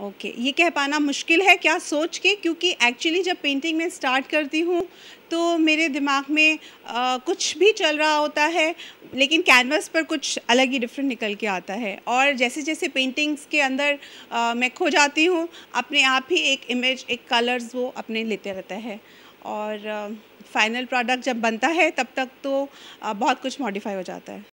Okay ये कह पाना मुश्किल है क्या सोच के? क्योंकि एक्चुअली जब पेंटिंग में स्टार्ट करती हूँ तो मेरे दिमाग में आ, कुछ भी चल रहा होता है लेकिन कैनवस पर कुछ अलग ही डिफरेंट निकल के आता है। और जैसे जैसे पेंटिंग्स के अंदर आ, मैं खो जाती हूँ अपने आप ही एक इमेज एक कलर्स वो अपने लेते रहता है। और फाइनल प्रोडक्ट जब बनता है तब तक तो बहुत कुछ मॉडिफाई हो जाता है।